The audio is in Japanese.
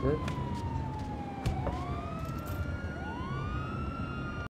Good.